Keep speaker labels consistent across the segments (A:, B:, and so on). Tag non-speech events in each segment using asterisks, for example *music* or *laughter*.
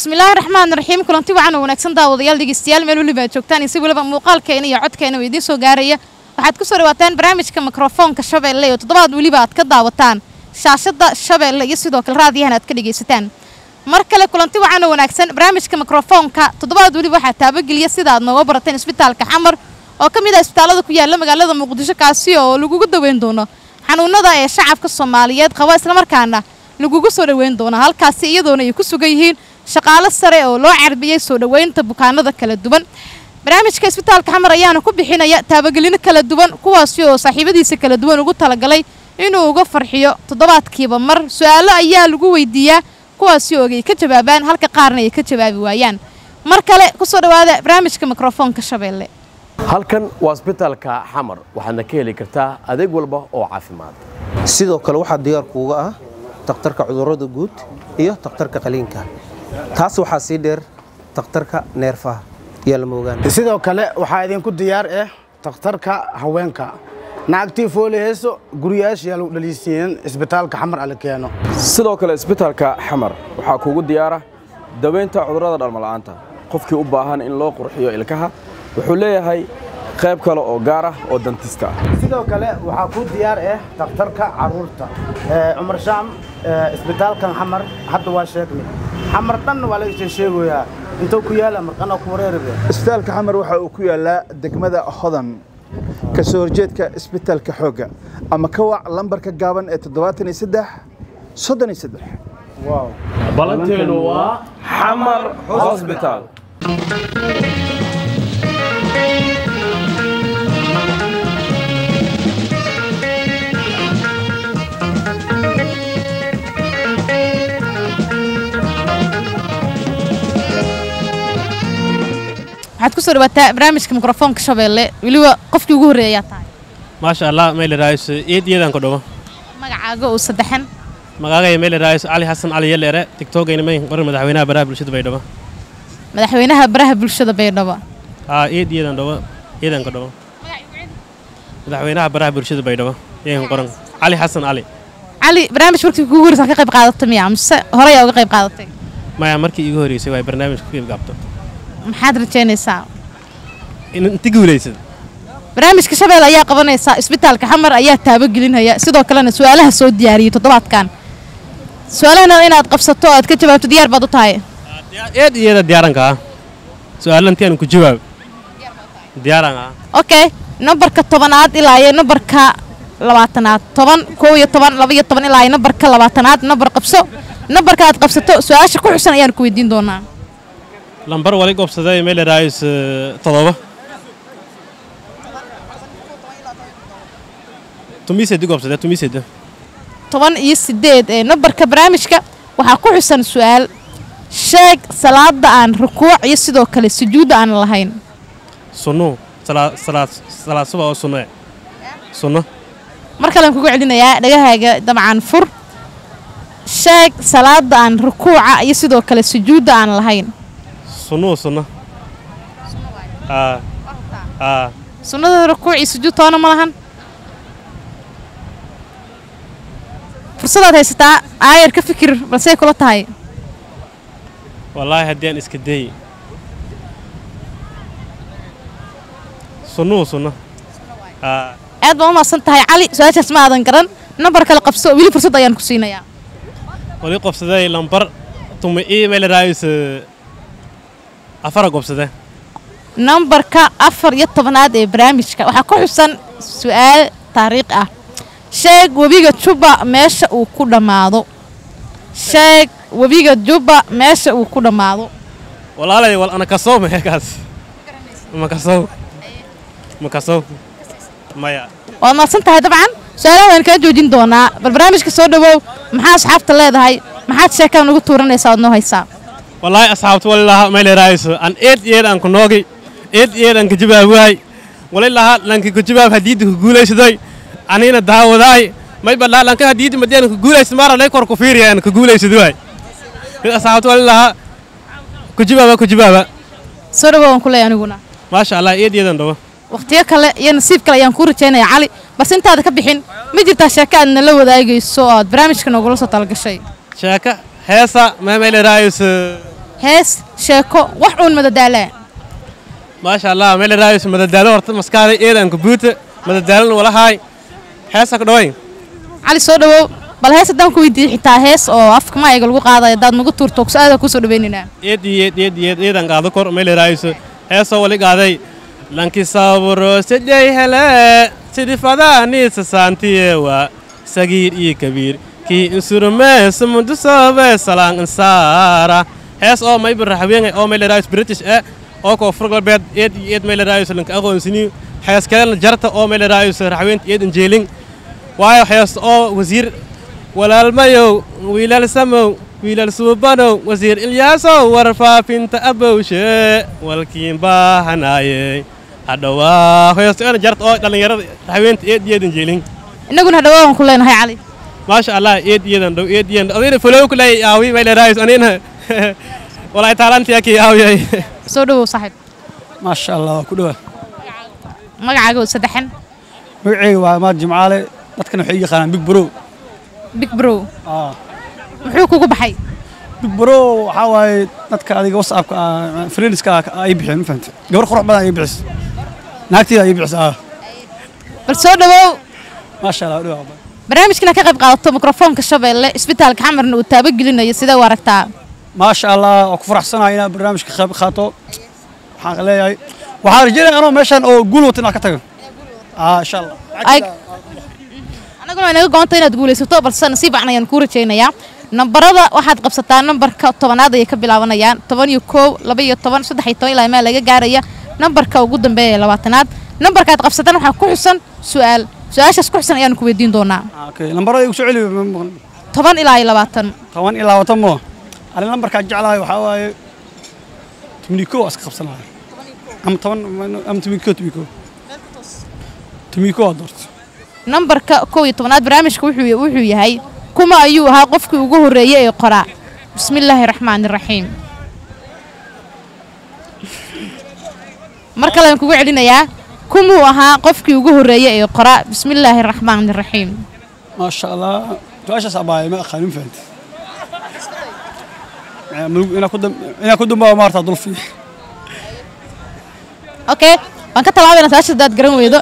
A: bismillaahi raxmaan raxiim kulanti wacan oo wanaagsan daawadayaal dhegeystayaal meel weliba aad joogtaan iyo si weliba muuqaalkeena iyo codkeena oo idiin soo gaaraya. Waxaad ku soo dhawaataan barnaamijka mikrofoonka shabeelle oo toddobaad weliba aad ka daawataan. Shaashadda shabeelle iyo sidoo kale raadiyahan aad ka dhegaysataan mar kale kulanti wacan oo wanaagsan barnaamijka mikrofoonka toddobaad weliba waxaa taabageliya sida aad nooga barateen isbitaalka xamar oo ka mid ah isbitaallada ku yaalla magaalada muqdisho kaasi oo lagugu daweyn doono xanuunada ee shacabka soomaaliyeed qaba islamarkaana lagugu soo dhoweyn doono halkaasi iyadoona ay ku sugan yihiin shaqaalo sare oo loo carbiyey soo dhoweynta bukaanada kala duwan. Barnaamijka isbitaalka xamar ayaana ku bixinaya taabagelino kala duwan kuwaasi oo saaxiibadiisa kala duwan ugu talagalay inuu uga farxiyo toddobaadkiiba mar. Su'aalo ayaa lagu weydiiyaa kuwaasi oo ay ka jawaabaan halka qaarna ay ka jawaabi waayaan. Mar kale ku soo dhawaada barnaamijka mikrofoonka shabeelle.
B: Halkan waa isbitaalka xamar waxaadna ka heli kartaa adeeg walba oo caafimaad.
C: Sidoo kale waxaa diyaar kuuga ah takhtarka cudurrada guud iyo takhtarka qaliinka taas waxaa sii dheer takhtarka neerfaha yaa lama ogaan
D: sidoo kale waxaa idinku diyaar ah takhtarka haweenka. Naagtii fooli heeso guriyaashiyaa lagu dhaliisiinan isbitaalka xamar ala keeno
E: sidoo kale isbitaalka xamar waxaa kuugu diyaara daweynta cudurrada dhalmala'aanta qofkii u baahan in loo qurxiyo ilkaha wuxuu leeyahay qayb kale oo gaar ah oo dantista ah
D: sidoo kale waxaa ku diyaar ah takhtarka carruurta. Cumar shaam isbitaalkan xamar hadda waa sheegnay xamar dhanna waa laga sheegoyaa intuu ku yaalla marqana ku wareeribe
F: isbitaalka xamar waxa uu ku yaalaa degmada hodan ka soo horjeedka isbitaalka xoogga ama ka wac lambarka gaaban ee toddobaatan iyo saddex soddon iyo saddex
B: balanteenu waa
E: xamar hosbitaal
A: waxaad ku soo dhawaataa barnaamijka mikrofoonka shabeelle weliba qofkii ugu horreeya ayaa tahay.
G: Maasha allah meel raayis eed iyadan ku dhawo.
A: Magacaaga oo saddexan
G: magacay meel raayis cali xasan cali yeleere tiktokayna may qoran madaxweynaha baraha bulshada baydhabo
A: madaxweynaha baraha bulshada baydhabo
G: haa eed iyadan dhawo iyadan ku dhawo. Madaxweynaha baraha bulshada baydhabo iyadan qoran. Cali xasan cali
A: cali barnaamij markii kugu horreysa ka qayb qaadatay miya mise horey aa uga qayb qaadatay?
G: Maya markii iigu horreysay waa barnaamijka ku gaabto
A: maxaad rajaynaysaa?
G: Inti guulaysad
A: barnaamijka shabeelle ayaa qabanaysaa isbitaalka xamar ayaa taabagelinaya sidoo kalena su'aalaha soo diyaariyey toddobaadkan. Su'aalahana inaad qabsato oo aad ka jawaabto diyaar baad u tahay.
G: Eed iyada diyaaranka ah. Su'aalanti aan ku jawaab. Diyaaran ah.
A: Okay nambarka tobanaad ilaa iyo nambarka labaatanaad. Toban koob iyo toban laba iyo toban ilaa iyo nambarka labaatanaad. Nambar qabso. Nambarka aad qabsato su'aasha ku xusan ayaan ku weydiin doonaa
G: lambar wali gobsaday meel raayis todoba
A: toban iyo sideed ee nambarka barnaamijka waxaa ku xusan su'aal. Sheeg salaada aan rukuuc iyo sidoo kale sujuudda aan lahayn.
G: Sunnu. Salaad suba oo sunno sunno
A: mar kalean kugu celinayaa dhagahaaga dabcan fur. Sheeg salaada aan rukuuca iyo sidoo kale sujuudda aan lahayn
G: sunnuhu sunno. Aa aa
A: sunnada rukuuc iyo sujuud toona ma lahan. Fursadaad haysataa aayar ka fikir balsey kula tahay.
G: Wallaahi haddii aan iska day sunnuhu sunno. Aa
A: aad baa u maadsan tahay cali su'aashaas ma aadan garan nambar kale qabso weli fursad ayaan ku siinayaa.
G: Wali qobsaday lambar tuma ii meel raayis afara gobsade
A: nambarka afar iyo tobanaad ee barnaamijka. Waxaa ku xusan su'aal taariikh ah. Sheeg webiga jubba meesha uu ku dhammaado. Sheeg webiga jubba meesha uu ku dhammaado.
G: Walaalay wal ana ka soo meekaas ma ka soo ma ka soo maya.
A: Waad maadsan tahay dabcan? Su'aalaha waan kaa joojin doonaa. Bal barnaamijka soo dhawow maxaa asxaabta leedahay? Maxaad sheekaa nugu tuuranaysaa oad noo haysaa
G: wallaahi asxaabta wali lahaa meel raayis an eed eed aan ku noogi eed eed aan ka jawaab waay wali lahaa lanki ku jawaab hadiidi ku guulaysaday anina daawadaay may balaa lanka hadiidi madiyan ku guulaysad mara lay kor ku fiiriya aan ku guulaysad waay asxaabta wali lahaa ku jawaaba ku jawaaba
A: soo dhawow waan ku leeyahay aniguna.
G: Maasha allah eed eedan dhawo.
A: Wakhtiyo kale iyo nasiib kale ayaan kuu rajaynaya cali. Balse intaada ka bixin ma jirtaa sheeko aad nala wadaagayso oo aad barnaamijka noogula soo talagashay.
G: Sheeka heesa ma meel raayis
A: hees sheeko wax uun madadaalaa
G: maasha allah meel raayis madadaalo horta maskaxda eedan kubuuta madadaalana walahaay heesa ku dhawayn
A: cali soo dhawow bal hees haddaan ku weydiiyey xitaa hees oo afka maayaga lagu qaadayo haddaad nagu tuurto su'aada ku soo dhaweynaynaa
G: eed iyo eed eed iyo eed eedan qaado kor meel raayis heesoo wali qaaday. Lanki saburo sidhay hele sidi fadaaniisa saantiyewa sagiir iyo kabiir kii insurme sumundu soobe salaan insaara. Hees oo mayba raxweenge oo meel raayis british eh oo koonfur galbeed eed iyo eed meel raayis lanka aqoonsini hees kalena jarta oo meel raayis raxweenta eed injeelin waayo hees oo wasiir walaalmayow wiilal samow wiilal suubanow wasiir ilyaasow warfaafinta abowshe walkiin baahanaaye hadhowaa heestoona jarta oo dhallinyarada raxweenta eed iyo eed injeelin
A: innaguna hadhawaadan ku leenahay cali
G: maasha allah eed iyadan dhow eed iyadan adina follow ku leeyahay aawi meel raayis anina *laughs* walaay taalantiya kii aawiyay *laughs*
A: soo dhawow saaxiib
H: maasha allah waa ku dhawaa
A: magacaaga oo saddexan
H: magaceyga waa maad jimcaale dadkan waxay yaqaanaan big bro.
A: Big bro.
H: Ah,
A: muxuu kugu baxay.
H: Big bro waxaa waaye dadka adiga whatsappka ah, friendska ah ay bixiyeen ma fahamte gabar qurux badan ay bixis. Naagteeda ay bixis
A: bal soo dhawow
H: maasha allah waa dhawaa
A: barnaamijkana ka qayb qaadato mikrofoonka shabeelle isbitaalka xamarna uu taabagelinayo sidee u aragtaa
H: maasha allah waa ku faraxsanahay inaad barnaamijka qayb qaato. Waxaan leeyahay waxaan rajeynaya anoo meeshan oo guul wata inaad ka tago. Ah insha allah
A: waa inaga goonta inaad guulaysato balse nasiib wacan ayaan kuu rajaynayaa. Nambarada waxaad qabsataa nambarka tobanaad ayay ka bilaabanayaan. Toban iyo kow laba iyo toban saddex iyo toban ilaa maa laga gaaraya nambarka ugu dambeeya ee labaatanaad. Nambarkaad qabsataan waxaa ku xusan su'aal su'aashaas ku xusan ayaanu ku weydiin doonaa.
H: Ah, lambarada igu soo celi
A: toban ilaa iyo labaatan.
H: Toban ilaa watan mo. Ani lambarkaa jeclahay waxaa waaye tumniko iska qabsanahay ama toban ama tumiko tumiko tumiko waa doorta
A: nambarka kow iyo tobanaad barnaamijka wuxuu wuxuu yahay kuma ayuu ahaa qofkii ugu horreeyey ee qoraa bismillaahi raxmaani raxiim mar kale aan kugu celinayaa kumuu ahaa qofkii ugu horreeyey ee qoraa. Bismillaahi raxmaani raxiim
H: maasha allah su'aashaas abaaya ma aqaanin fahanti inaa ku dambaa maartaa dulfi.
A: Okay waan ka talaabayna saasha hadaad garan weydo.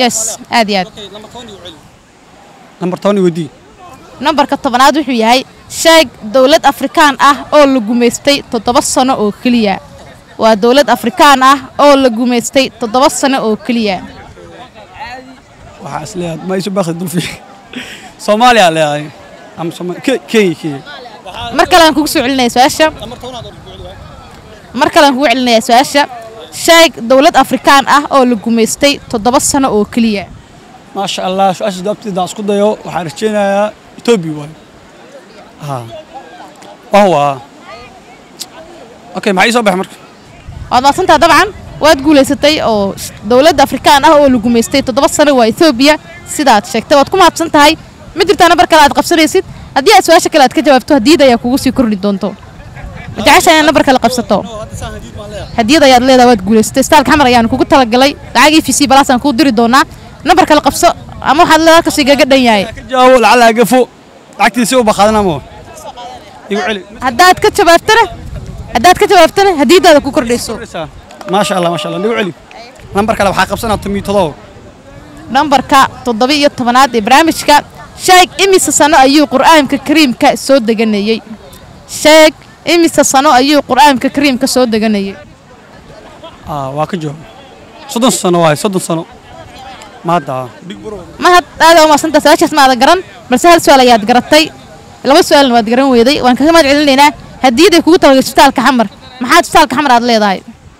A: Yes aad iyo aad.
H: Lambar toban i weydii
A: nambarka tobanaad wuxuu yahay sheeg dowlad afrikaan ah oo la gumaystay toddoba sano oo keliya waa dowlad afrikaan ah oo la gumaystay toddoba sano oo keliya. Mar kale aan kugu soo celinaya su'aasha. Mar kale aan kugu celinayaa su'aasha. Sheeg dowlad afrikaan ah oo la gumaystay toddoba sano oo keliya.
H: Maasha allah su'aasha jawaabteeda isku dayo waxaan rajeynayaa etoobiya waayo. Wah waa okay maxaa ii soo baxay marka
A: waad maadsantaa dabcan waad guulaysatay oo dowladda afrikaan ah oo la gumaystay toddoba sano waa etoobiya sidaad sheegtay waad ku mahadsan tahay. Ma jirtaa nambar kale aad qabsanaysid. Haddii aad su'aasha kale aad ka jawaabto hadiyad ayaa kugu sii kordhi doonto. Ma jecesha inaad nambar kale qabsato. Hadiyad ayaad leedahay waad guulaysatay staalka xamar ayaan kugu talagalay. Lacag v c balaasaan kuu diri doonaa. Nambar kale qabso ama waxaad leedahay ka sii gaga dhan yahay
H: lacagtiisa u baqaadan ama igu celi.
A: Haddaad ka jawaabtana haddaad ka jawaabtana hadiyadaada ku kordhayso.
H: Maasha allah maasha allah igu celi. Lambar kale waxaa qabsanaa tomiyo todoba
A: nambarka toddoba iyo tobanaad ee barnaamijka sheeg imise sano ayuu qur'aanka kariimka soo deganayey sheeg imise sano ayuu qur'aanka kariimka soo deganayey
H: ah waa ka jawaab. Soddon sano waaye soddon sano. Maadda.
A: Mahad aada umaadsantaa su'aashaas maada garan balse hal su'aal ayaad garatay. Laba su'aalna waad garan weyday waan kaga mahad celinaynaa hadiyaday kugu talagay isbitaalka xamar maxaad isbitaalka xamar aad leedahay?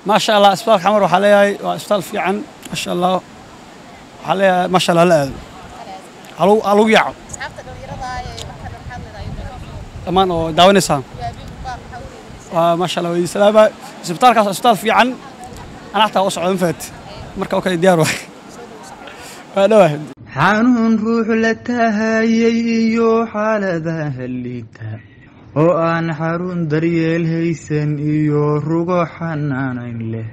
H: Maasha allah isbitaalka xamar waxaa leeyahay waa isbitaal fiican maasha allah waxaa leeyahay maasha allah la aado. Lagu yaaco. Dhammaan oo daawanaysaa waa maasha allah salaama isbitaalkaas waa isbitaal fiican. Ana xataa u socda mafahat marka oo kale diyaar waay. Waa dhawahay
I: xanuun ruux la tahayay iyo xaaladaha liita oo aan xarun daryeel haysan iyo rugo xanaanayn leh.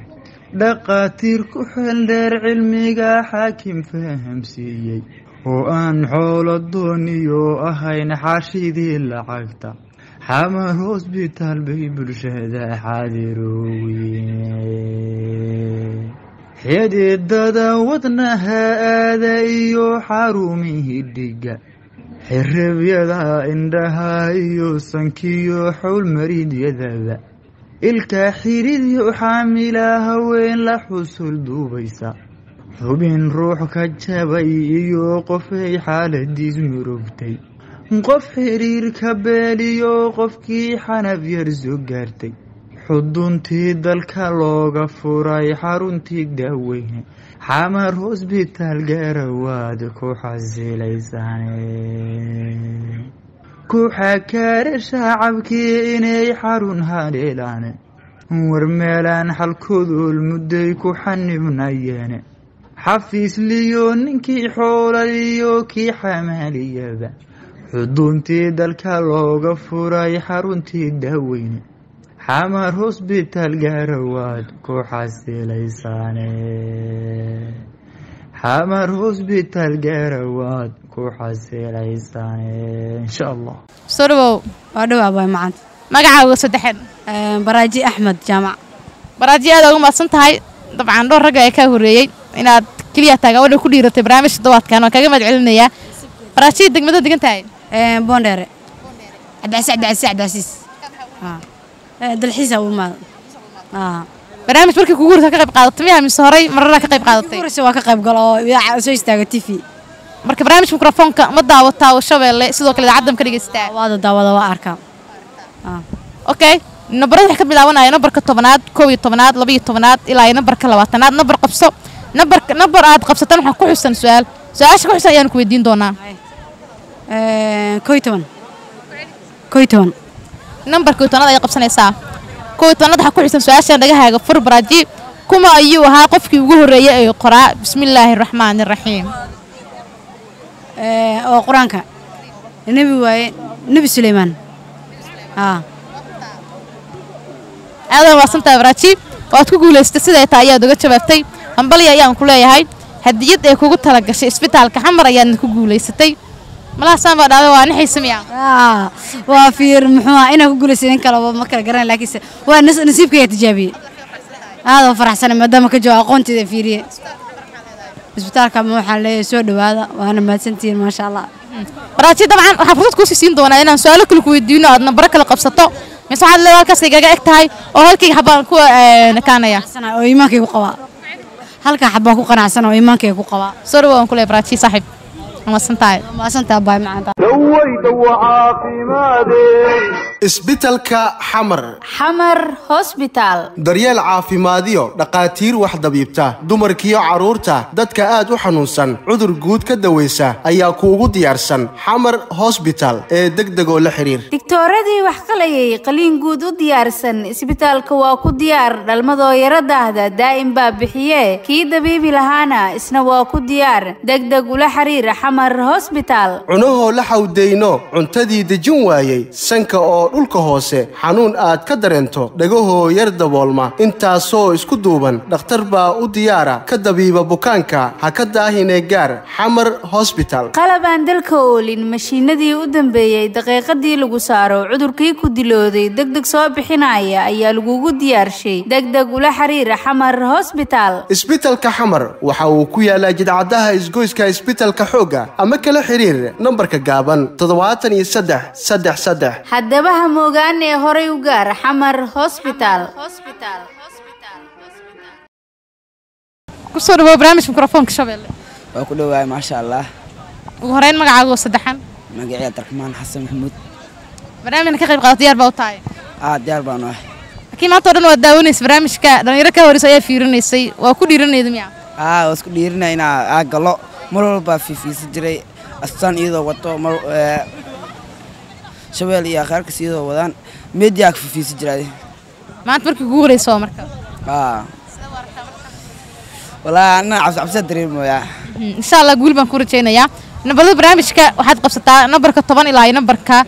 I: Dhaqaatiir ku xeeldheer cilmiga xaakim fahamsiiyey oo aan xoolo dooniyo ahayn xaashidii lacagta. Xamar hosbitaal bay bulshada xaadirooye xididada wadnaha aada iyo xarumihii dhiga xirabyada indhaha iyo sankiyo xowlmaridyadaba ilka xidhidyo xaamila haween la xusul duubaysa xubin ruux ka jabay iyo qofay xaaladiis murugtay. Qof xiriirka beeliyo qofkii xanaf yar soo gaartay xuduntii dalka looga furay xaruntii daaweyne xamar hosbitaal gaarawaad ku xasilaysaane. Ku xakaare shacabkii inay xarun hadheelaane war meelaan xalkodool mudday ku xanibnayeene xafiisliyo ninkii xoolaliyo kii xamaaliyaba xuduntii dalka looga furay xaruntii daaweyne xamar hosbitaal gaarawaad ku xasilaysaane xamar hosbitaal gaarawaad ku xasilaysaane insha allah
A: soo dhawow
J: waa dhowaa baay macanta
A: magacaaga saddexeed
J: baraaji axmed jaamac.
A: Baraaji aad ugu mahadsan tahay dabcan dhowr ragga ee kaa horreeyey inaad keliya taagan wadha ku dhiiratay barnaamijka dawaadkan waan kaga mahad celinayaa baraaji degmada degan tahay
J: boondheere. Cabdicasiis cabdicasiis cabdicasiis dalxiisa u imaada
A: barnaamij markii kugu horta ka qayb qaadatay miyaa mise horey? Marara ka qayb qaadatay?
J: Horeyse waa ka qayb galo oo idaaca soo istaaga tv
A: marka barnaamij mikrofoonka ma daawataa oo shabeelle sidoo kale idaacadda ma ka dhegeysataa
J: waada daawada waa arkaa
A: okay nabarada waxay ka bilaabanaya nambarka tobanaad koob iyo tobanaad laba iyo tobanaad ilaa iyo nambarka labaatanaad. Nambar qabso nambarka nambar aad qabsatan waxaa ku xusan su'aal. Su'aasha ku xusan ayaan ku weydiin doonaa.
J: Koo iyo toban. Koo iyo toban
A: nambarka tobanaad ayaad qabsanaysaa iyo tobanaad waxaa ku xusan su'aasha dhagahaaga fur baraaji kuma ayuu ahaa qofkii ugu horreeyay ee qoraa bismillaahi raxmaani raxiim
J: oo qur'aanka. Nebi waaye nebi suleymaan
A: aadan waasantahay baraaji. Waad ku guulaystay siday tahay ayaad uga jawaabtay. Hambalya ayaan ku leeyahay. Hadiyad ee kugu talagashay isbitaalka xamar ayaadna ku guulaysatay waa
J: fiir muxuu ah inaan ku guulaystay in kaleba ma kala garanay laakiinse waa nasiibkaya tijaabiyey aada faraxsana maadaama ka jawaab aqoonteeda fiiriye. Isbitaalka ma waxaan leeyahay soo dhowaada waana mahadsantihiin maasha allah
A: baraaji dabcan waxaan fursad kuusii siin doonaa inaan su'aalo kale ku weydiino aad nambaro kale qabsato. Mise waxaad leedahay halkaas igaga eg tahay oo halkayga xabaan ku nakaanaya.
J: Oo iimaankaygu qabaa. Halkaa xabaan ku qanacsan oo iimaankayga ku qabaa.
A: Soo dhawo aan ku leeyahay baraaji saaxiib
K: isbitalka xamar
L: xamar hosbitaal
K: daryeel caafimaadiyo dhakhaatiir wax dabiibta dumarkiyo carruurta dadka aad u xanuunsan cudur guud ka dawaysa ayaa kuugu diyaarsan xamar hosbital ee degdegoo la xidhiir
L: digtooradii wax qalayay qaliin guud u diyaarsan isbitaalka waa ku diyaar dhalmadoo yaro daahda daa'im baa bixiye kii dabiibi lahaana isna waa ku diyaar degdeg ula xiriir xamar hosbitaal
K: cunahoo la xawdayno cuntadii dejin waayey. Sanka oo dhulka hoose xanuun aad ka dareento dhagahoo yar daboolma. Intaasoo isku duuban dhakhtar baa u diyaara. Ka dabiiba bukaanka ha ka daahinee gaar xamar hosbital
L: qalab aan dalka oolin mashiinadii u dambeeyey daqiiqadii lagu saaro cudurkii ku dilooday degdeg soo bixinaya ayaa lagugu diyaarshay degdeg ula xiriir xamar hosbitaal
K: isbitalka xamar waxa uu ku yaalaa jidcadaha isgoyska isbitalka xoogga ama kala xiriir nambarka gaaban toddobaatan iyo saddex saddex saddex.
L: Haddaba ha moogaanee horay u gaar xamar hosbitaal
A: ku soo dhawow barnaamijka mikrofoonka shabeelle
M: waa ku dhowahay maasha allah
A: ugu horeyn magacaaga oo saddexan.
M: Magacii abdiraxmaan xasan maxamuud.
A: Barnaamijna ka qayb qaadata diyaar baa u tahay.
M: Aa diyaar baan u ahay.
A: Laakiin maanta o dhan waad daawanaysa barnaamijka. Dhalinyaro ka horeysa ayaa fiirinaysay. Waa ku dhiiranayda miya
M: aa waa isku dhiirinaya inaa aa galo mar walbaa fiifiisan jiray astaan iyadoo wato mar shabeel iyo akhaarkas iyadoo wadaan mediyaa ka jiray.
A: Maanta markii kugu horeysa waa marka?
M: Aa walaa anna cabsi cabsiyaa dareemooyaa
A: insha allah guul baan ku rajaynayaa. Nambarada barnaamijka waxaad qabsataa nambarka toban ilaa iyo nambarka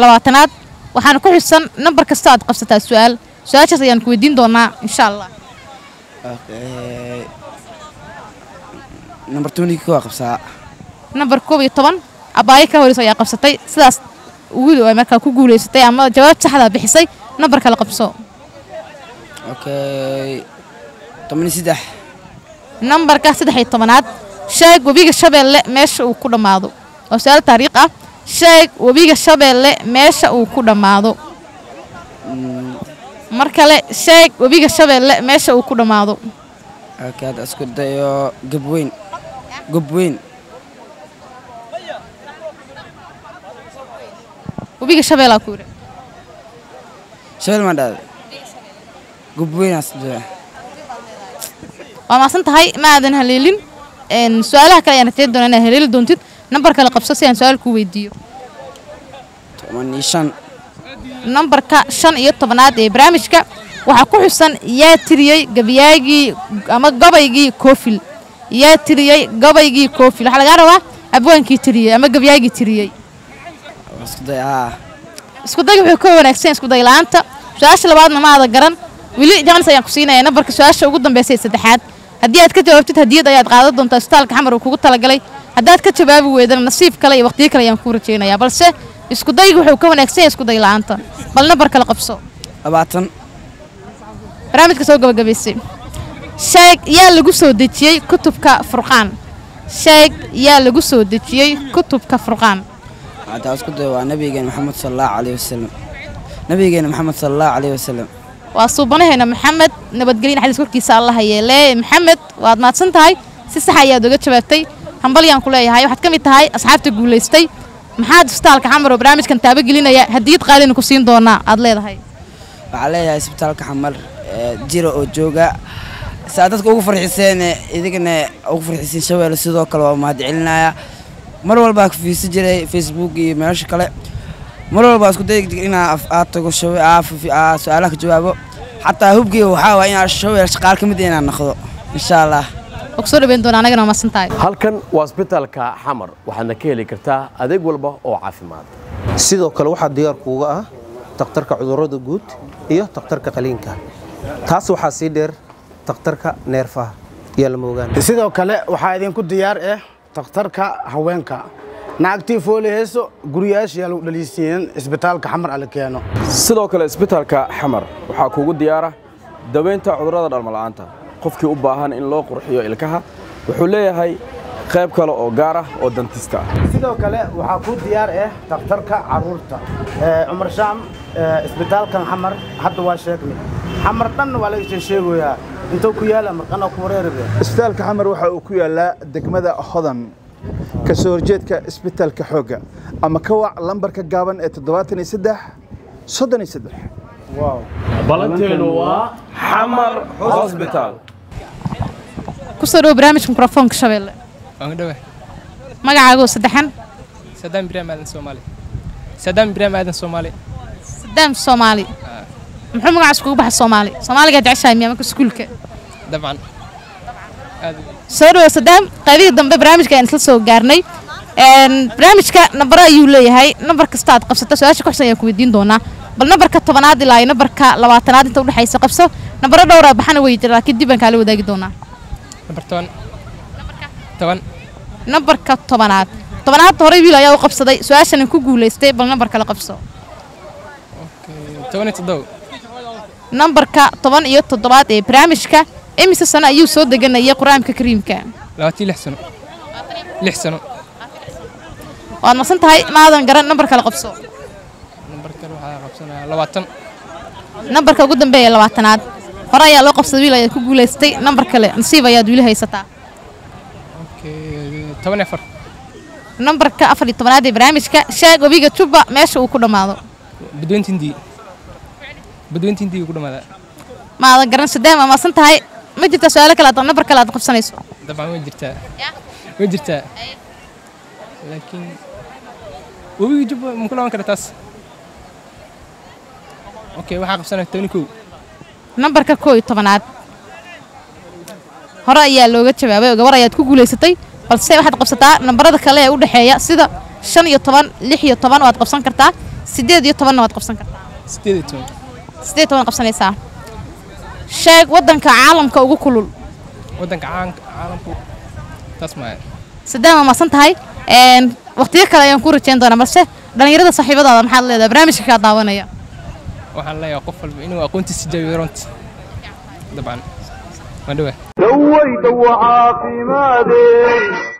A: labaatanaad. Waxaana ku xusan nambar kasta aad qabsataa su'aal. Su'aashaas ayaan ku weydiin doonaa insha allah
M: nambar tobankii waa qabsaa
A: nambar koob iyo toban abaayo ka horeysa ayaa qabsatay. Sidaas ugu markaa ku guulaysatay ama jawaab saxda bixisay nambar kala qabso.
M: Okay toban saddex
A: nambarka saddex iyo tobanaad sheeg webiga shabeelle meesha uu ku dhammaado. Waa su'aal taariikh ah. Sheeg webiga shabeelle meesha uu ku dhammaado. Mar kale sheeg webiga shabeelle meesha uu ku dhammaado.
M: Okay isku dayo gabweyn gobweyn
A: webiga shabeellaa ku yidhi
M: shabeel ma dhahda gobweynaas
A: waa maasan tahay? Ma aadan haleelin su'aalaha kale ayaan rajayn doonaa inaad haleeli doontid. Nambar kale qabso si aan su'aal kuu weydiiyo.
M: Toban iyo shan
A: nambarka shan iyo tobanaad ee barnaamijka waxaa ku xusan yaa tiriyey gabayaagii ama gabaygii koofil yaa tiriyey gabaygii koofil. Waxaa lagaa rabaa abwaankii tiriyey ama gabayaagii tiriyey
M: isku day haa
A: iskuday wuxuu ka wanaagsan iskuday la'aanta su'aasha labaadna ma aada garan. Weli jaanis ayaan ku siinaya nambarka su'aasha ugu dambaysa ee saddexaad. Haddii aad ka jawaabtid hadiyad ayaad qaadan doontaa isbitaalka xamar uu kugu talagalay. Haddaad ka jawaabi weydana nasiib kale iyo waqtiyo kale ayaan kuu rajaynayaa balse iskudayga wuxuu ka wanaagsan yahay iskuday la'aanta bal nambar kale qabso. Barnaamijka soo gabagabaysay sheeg yaa lagu soo dejiyey kutubka furqaan. Sheeg yaa lagu soo dejiyey kutubka furqaan.
M: Hadda isku waa nabigeena maxamed sala allahu calayhi wasalam nabigeena maxamed sala allahu calayhi wasalam
A: waa suubanaheena maxamed nabadgelyin xadiis korkiisa allaha yeelee. Maxamed waad mahadsan tahay? Si sax ayaad uga jawaabtay. Hambalyaan ku leeyahay. Waxaad ka mid tahay asxaabta guulaystay. Maxaad isbitaalka xamar oo barnaamijkan taabagelinaya hadiyad qaalina ku siin doonaa. Aad leedahay.
M: Waxaa leeyahay isbitaalka xamar jira oo jooga saa dadka ugu farxiseen idigana ugu farxiseen shabeelle sidoo kale waa mahadcelinaya. Mar walbaa fiirsi jiray facebook iyo meesha kale. Mar walbaa isku day inaa aad tago su'aalaha ka jawaabo. Xataa hubkii waxaa waa inaa shabeelle shaqaal ka mid inaan noqdo insha allah
B: halkan waa isbitaalka xamar waxaadna ka heli kartaa adeeg walba oo caafimaad.
C: Sidoo kale waxaa diyaar kuuga ah takhtarka cudurrada guud iyo takhtarka qaliinka. Taas waxaa sii dheer takhtarka neerfaha iyo lama ogaan
D: sidoo kale waxaa idinku diyaar ah takhtarka haweenka. Naagtii fooli heeso guriyaashiyaa lagu dhaliisiinin isbitaalka xamar ala keeno
E: sidoo kale isbitaalka xamar waxaa kuugu diyaara daweynta cudurrada dhalmala'aanta qofkii u baahan in loo qurxiyo ilkaha wuxuu leeyahay qayb kale oo gaar ah oo dantista ah
D: sidoo kale waxaa ku diyaar ah takhtarka carruurta. Ee, cumar shaam ee, isbitaalkan xamar hadda waa sheegnay xamar dhan waa laga soo
F: isbitaalka xamar waxa uu ku yaalaa degmada hodan ka soo horjeedka isbitaalka xoogga ama ka wac lambarka gaaban ee toddobaatan iyo saddex soddon iyo saddex.
B: Balanteenu waa
E: xamar hosbitaal
A: ku soo dhawo barnaamijka mikrofoonka shabeelle magacaagoo saddexan.
N: Sadaan ibraahim aadan soomaali. Sadaan ibraahim aadan soomaali.
A: Sadaam soomaali muxuu magacaas kugu baxa soomaali? Soomaaligaa jeceshahay miyaa marka iskuulka?
N: Dabcan.
A: Soo dhawo sadaam qaybihii dambe barnaamijka ayaan isla soo gaarnay barnaamijka nambaro ayuu leeyahay. Nambar kasta aad qabsato su'aasha ku xusan ayaan ku weydiin doonaa. Bal nambarka tobanaad ilaa iyo nambarka labaatanaad inta udhexaysa qabso nambaro dhowraa baxana way jira laakiin dib baan kaala wadaagi doonaa.
N: Nambar toban. Toban.
A: Nambarka tobanaad. Tobanaad horey wiil ayaa u qabsaday su'aashana ku guulaystay bal nambar kale qabso nambarka toban iyo toddobaad ee barnaamijka imise sano ayuu soo deganayay qur'aanka kariimka. Waad marsan tahay maadan garan nambar kale qabso. Nambarka ugu dambeeya labaatanaad. Hore ayaa loo qabsaday wiil ayaad ku guulaystay. Nambar kale nasiib ayaad weli haysataa. Nambarka afar iyo tobanaad ee barnaamijka sheeg webiga juba meesha uu ku dhammaado maadan garan sadaam waa maasan tahay? Ma jirta su'aalo kale aad nambar kale aad qabsanayso?
N: Dabcan way jirtaa. Way jirtaa. Laakiin webiga jubba ma ku dhamaan kara taas? Okay waxaa qabsanaya toban iyo kow.
A: Nambarka koo iyo tobanaad. Hore ayaa looga jawaabay oo gabar ayaad ku guulaysatay balse waxaad qabsataa nambarada kale ee u dhexeeya sida shan iyo toban lix iyo toban waad qabsan kartaa siddeed iyo tobanna waad qabsan kartaa
N: sideed toban
A: qabsanaysaa? Sheeg waddanka caalamka ugu kulul. Sadaam waa maasan tahay? Een, waqtiyo kale ayaan ku rajayn doonaa balse dhalinyarada saaxiibadaada maxaad leedahay barnaamijka kaa daawanaya.
N: Waxaan leeyahay qof walba inuu aqoontiisa jabiyo runti dabcan. Waa dhawa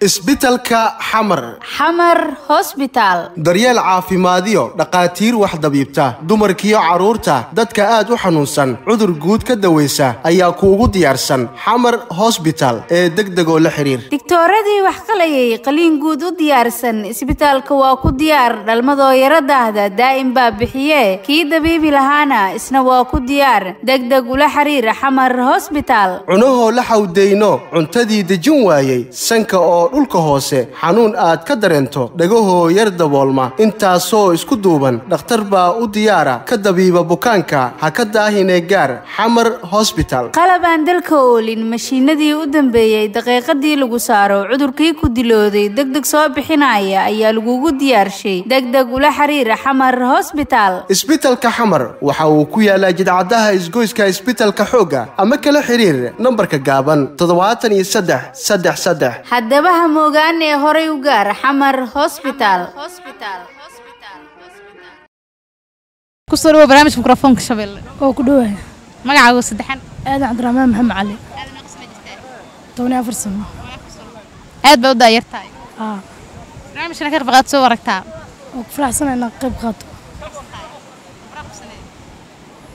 K: isbitalka xamar.
L: Xamar hosbitaal
K: daryeel caafimaadiyo dhaqaatiir wax dabiibta dumarkiyo carruurta dadka aad u xanuunsan cudur guud ka dawaysa ayaa kuugu diyaarsan xamar hosbital ee degdeg oo la xiriir.
L: Digtooradii wax qalayay qaliin guud u diyaarsan isbitaalka waa ku diyaar dhalmadoo yaro daahda daa'im baa bixiye kii dabiibi lahaana isna waa ku diyaar degdeg ula xiriir xamar hosbitaal
K: xawdayno cuntadii dejin waayey sanka oo dhulka hoose xanuun aad ka dareento dhagahoo yar daboolma. Intaasoo isku duuban dhakhtar baa u diyaara ka dabiiba bukaanka ha ka daahinee gaar xamar hosbital
L: qalab aan dalka oolin mashiinadii u dambeeyey daqiiqadii lagu saaro cudurkii ku dilooday degdeg soo bixinaya ayaa lagugu diyaarshay degdeg ula xiriir xamar hosbitaal
K: isbitalka xamar waxa uu ku yaalaa jidcadaha isgoyska isbitalka xoogga ama kala xiriir nambarka gaaban toddobaatan iyo saddex saddex saddex.
L: Haddaba ha moogaan ee horay u gaar xamar hosbitaal
A: ku soo dhawo barnaamijka mikrofoonka shabeelle
O: oo ku dhawahay
A: magacaaga saddexan.
O: Aadan cabdiraxmaan maxamed cali. Toban iyo afar sano.
A: Aad baa u daayartahay
O: aa
A: barnaamijkana ka rafaqaad soo waragtaa
O: oo ku faraxsana inaad qayb qaato.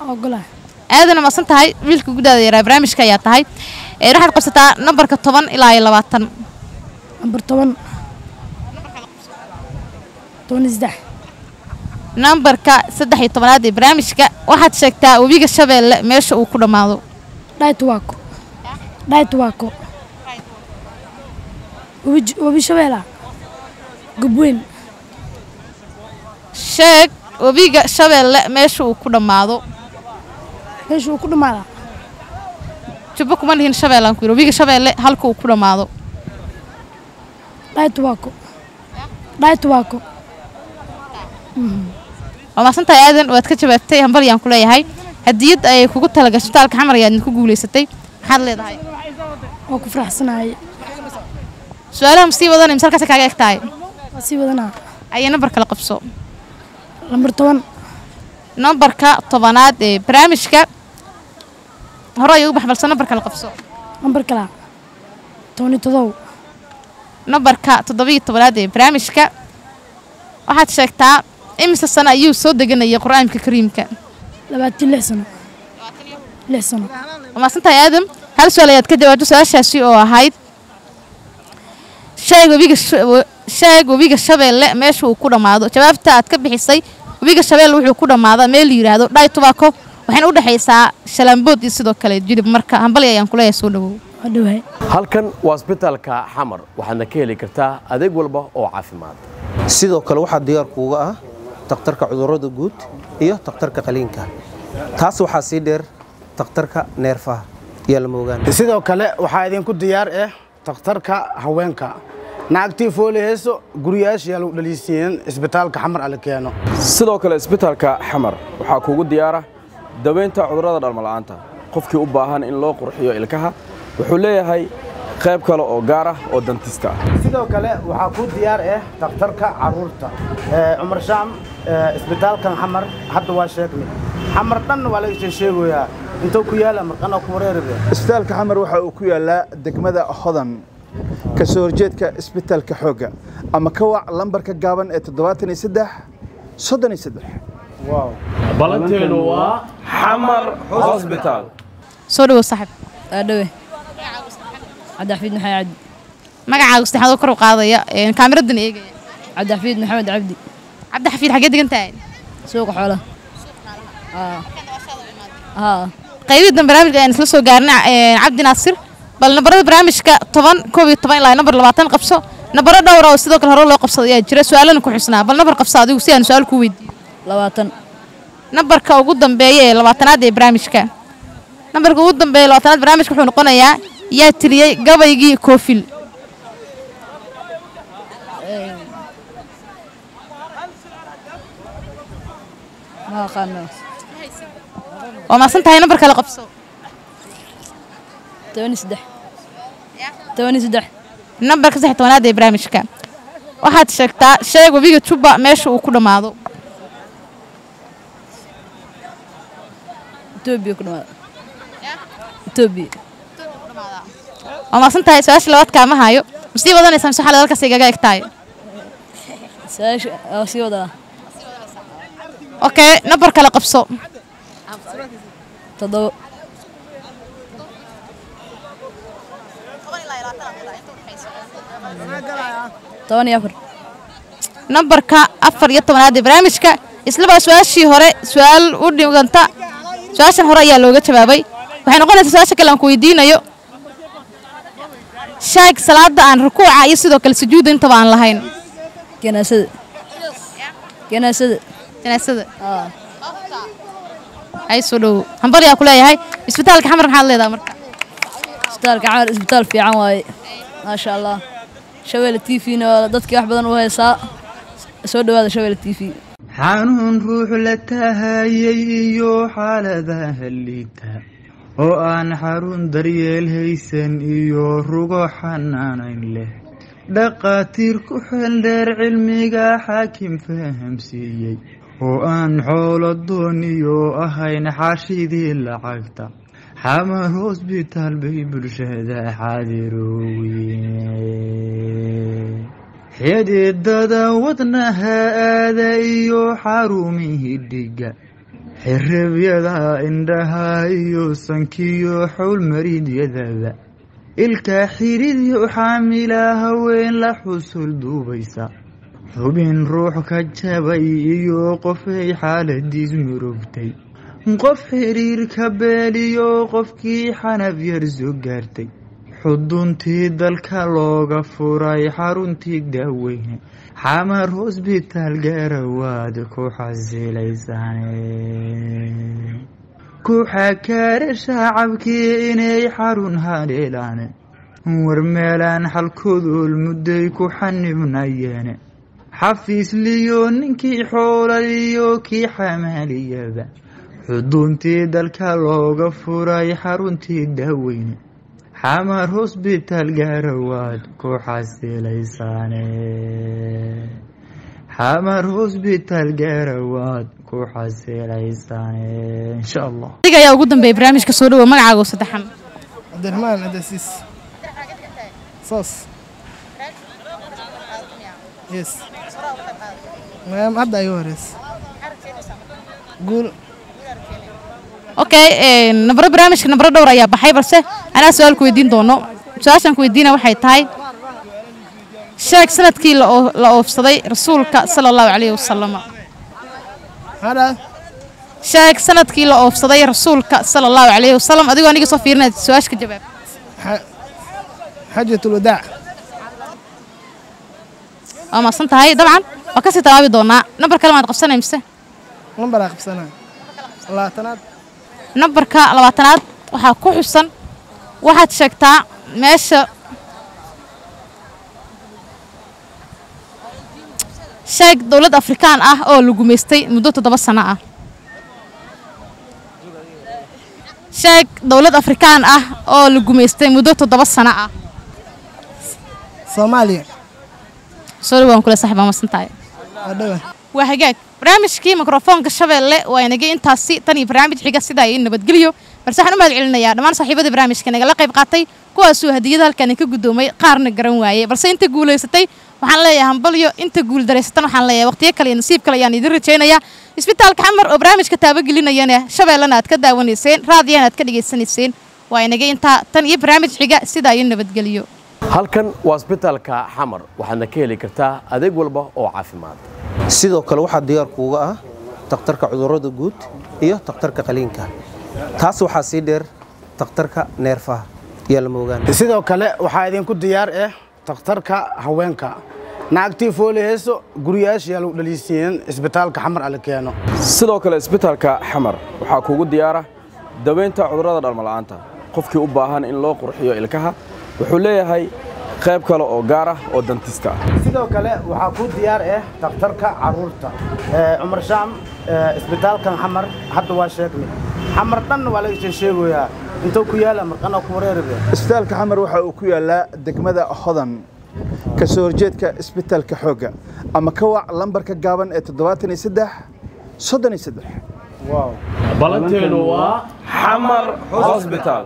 O: Ogolahay.
A: Aadana masan tahay? Wiilka gudaada yaraa barnaamijka ayaa tahay waxaad qabsataa nambarka toban ilaa iyo labaatan.
O: Nambar toban. Toban iyo saddex
A: nambarka saddex iyo tobanaad ee barnaamijka waxaad sheegtaa webiga shabeelle meesha uu ku dhammaado.
O: Dhaytuwaako dhaytuwaako webi shabeela gubweyn
A: sheeg webiga shabeelle meesha uu ku dhammaado.
O: Meesha uu ku dhammaadaa
A: jubbo kuma lihin shabeellaan ku yidhi webiga shabeelle halka uu ku dhammaado waa maasantahay aadan waad ka jawaabtay hambal yaan ku leeyahay hadiyad ayay kugu talagashay isbitaalka xamar ayaad ku guulaysatay maxaad leedahay
O: waa ku faraxsanahay
A: su'aalaha ma sii wadanay mise halkaas kaaga eg tahay
O: waa sii wadanaa
A: ayay nambar kala qabso
O: lambar toban
A: nambarka tobanaad ee barnaamijka hore ayay u baxbalsan nambar kala qabso.
O: Nambar kala toban iyo todob
A: nambarka toddobiyo tobanaad ee barnaamijka. Waxaad sheegtaa imise sano ayuu soo deganayay qur'aanka kariimka?
O: Labaatan lix sano. Lix sano.
A: Waa maasantahay aadam? Hal su'aal ayaad ka jawaabto su'aashaasi oo ahayd. Sheeg webiga sheeg webiga shabeelle meesha uu ku dhammaado. Jawaabta aad ka bixisay webiga shabeelle wuxuu ku dhammaadaa meel la yidhaahdo dhaay tubaako waxayna u dhexaysaa shalambood iyo sidoo kale jilib marka hambali ayaan kuleeyahay soo dhawow.
B: Halkan waa isbitaalka xamar waxaadna ka heli kartaa adeeg walba oo caafimaad.
C: Sidoo kale waxaa diyaar kuuga ah takhtarka cudurrada guud iyo takhtarka qaliinka. Taas waxaa sii dheer takhtarka neerfaha yaa lama ogaan
D: sidoo kale waxaa idinku diyaar ah takhtarka haweenka. Naagtii fooli heeso guriyaasha yaa lagu dhaliisiinin isbitaalka xamar ala keeno.
E: Sidoo kale isbitaalka xamar waxaa kuugu diyaara daweynta cudurrada dhalmala'aanta qofkii u baahan in loo qurxiyo ilkaha wuxuu leeyahay qayb kale oo gaar ah oo dantista ah.
D: Sidoo kale waxaa ku diyaar ah takhtarka carruurta Ee, cumar shaam ee, isbitaalkan xamar. Hadda waa sheegnay xamar dhanna waa laga sheegoyaa intuu ku yaalla marqana ku wareeribe
F: isbitaalka xamar waxa uu ku yaalaa degmada hodan ka soo horjeedka isbitaalka xoogga ama ka wac lambarka gaaban ee toddobaatan iyo saddex soddon iyo saddex
B: balanteenu waa
E: xamar hosbitaal
A: soo dhawow saaxib
P: adhawe cabdixafiid maxamed cabdi
A: magacaaga saddexaad oo kor u qaadaya. Een, kaamiradan eegaya.
P: Cabdixafiid maxamed cabdi
A: cabdi xafiid xaggee degan tahay
P: suuqa xoolaha haa
A: qaybidan barnaamijka ayaan isla soo gaarnay een, cabdi naasir. Bal nabarada barnaamijka toban koob iyo toban ilaa nambar labaatan qabso. Nabaro dhowra oo sidoo kale hore loo qabsado ayaa jira. Su'aalana ku xusnaa. Bal nabar qabso adigu si aan su'aal kuu weydiiyo
P: labaatan
A: nambarka ugu dambeeya ee labaatanaad ee barnaamijka. Nambarka ugu dambeeya ee labaatanaad barnaamijka wuxuu noqonayaa yaa tiriyey gabaygii koofil. Waa maasan tahay nambar kale qabso nambarka saddex tobanaad ee barnaamijka. Waxaad sheegtaa sheeg webiga jubba meesha uu ku dhammaado
P: Ethiopia ku dhamaada. Ethiopia
A: waa maasan tahay su'aasha labaad kaama hayo masii wadanaysaa mise waxaa halkaas igaga eg tahay
P: saasha waa sii wadaa
A: okay nambar kale qabso.
P: Toddoba toban iyo afar.
A: Nambarka afar iyo tobanaad ee barnaamijka. Islaba su'aashii hore su'aal u dhiganta su'aashan hore ayaa looga jawaabay. Waxay noqonaysaa su'aasha kale aan ku weydiinayo. Shaag salaada aan rukuuca iyo sidoo kale sujuudda intaba aan lahayn.
P: Janaasada janaasada
A: janaasada ay soo dhowo hambal yaa ku leeyahay? Isbitaalka xamar maxaad leedahay marka?
P: Isbitaalka camal isbitaal fiican waaye. Maasha allah shabeelle t v-na waa dadkii wax badan u haysaa. Soo dhawaada shabeelle t v
I: xanuun ruux la tahayay iyo xaaladaha liita oo aan xarun daryeel haysan iyo rugo xanaanayn leh. Dhaqaatiir ku xeeldheer cilmiga xaakim fahamsiiyey oo aan xoolo dooniyo ahayn xaashidii lacagta. Xamar hosbitaal bay bulshada xaadiroowiye xididada wadnaha aada iyo xarumihii dhiga. Xirabyada indhaha iyo sankiyo xowlmariidyadaba ilka xidhidyo xaamila haween la xusul duubaysa. Xubin ruux ka jabay iyo qofay xaaladiis murugtay. Qof xiriirka beeliyo qofkii xanab yar soo gaartay xuduntii dalka looga furay xaruntii daaweyne xamar hosbitaal gaarawaad ku xasilaysane ku xakaare shacabkii inay xarun hadheelaane war meelaan xalkodool mudday ku xanibnayeene xafiisliyo ninkii xoolaliyo kii xamaaliyaba xuduntii dalka looga furay xaruntii daaweyne xamar hosbitaal gaarawaad ku xasilaysaane. Xamar hosbitaal gaarawaad ku xasilaysaane. Insha allah
A: adiga ayaa ugu dambeeyay barnaamijka soo dhawow magacaaga saddexan
Q: cabdiraxmaan cabdisiis soos yes. Hadda igu horeys guul
A: okay nabaro barnaamijka nabaro dhowr ayaa baxay balse anaa su'aal ku weydiin doono. Su'aashaan ku weydiina waxay tahay sheeg sannadkii la oo- la oofsaday rasuulka sala allahu calayhi wasalama sheeg sannadkii la oofsaday rasuulka sala allahu calayhi wasalam adigoo aniga soo fiirinaya su'aasha ka jawaab
Q: xajatul wadaac
A: waa maasan tahay dabcan waa ka sii tawaabi doonaa. Nambar kale maad qabsanay mise?
Q: Lambaraa qabsanaa. Labaatanaad
A: nambarka labaatanaad waxaa ku xusan. Waxaad sheegtaa meesha sheeg dowlad afrikaan ah oo la gumaystay muddo toddoba sano ah. Sheeg dowlad afrikaan ah oo la gumaystay muddo toddoba sano ah.
Q: Soomaaliya.
A: Soo dhawaan kule saxib
Q: waa
A: waa hagaag barnaamijkii mikrofoonka shabeelle waa inagay intaasi tan iyo barnaamij xiga sidaa iyo nabadgelyo. Balse waxaan u mahad celinayaa dhammaan saaxiibada barnaamijka nagala qayb qaatay kuwaasuu hadiyada halkani ka guddoomay qaarna garan waayey. Balse inta guulaysatay waxaan leeyahay hambalyo. Inta guul daraysatan waxaan leeyahay waqtiyo kale iyo nasiib kale ayaan idin rajaynayaa isbitaalka xamar oo barnaamijka taabagelinayana shabeellena aad ka daawanayseen raadiyana aad ka dhegaysanayseen waa inagay intaa tan iyo barnaamij xiga sidaa iyo nabadgelyo
B: halkan waa isbitaalka xamar waxaadna ka heli kartaa adeeg walba oo caafimaad.
C: Sidoo kale waxaa diyaar kuuga ah takhtarka cudurrada guud iyo takhtarka qaliinka. Taas waxaa sii dheer takhtarka neerfaha yaa lama ogaan
D: sidoo kale waxaa idinku diyaar ah takhtarka haweenka. Naagtii fooli heeso guriyaasha yaa lagu dhaliisiinin isbitaalka xamar ala keeno.
E: Sidoo kale isbitaalka xamar waxaa kuugu diyaara daweynta cudurrada dhalmala'aanta qofkii u baahan in loo qurxiyo ilkaha wuxuu leeyahay qayb kale oo gaar ah oo dantista ah
D: sidoo kale waxaa ku diyaar ah takhtarka carruurta Ee, cumar shaam ee, isbitaalkan xamar hadda waa sheegnay xamar dhanna waa laga sheegoyaa intuu ku yaalla marqana ku wareeribe
F: isbitaalka xamar waxa uu ku yaalaa degmada hodan ka soo horjeedka isbitaalka xoogga ama ka wac lambarka gaaban ee toddobaatan iyo saddex soddon iyo saddex
B: balanteenu waa
E: xamar hosbitaal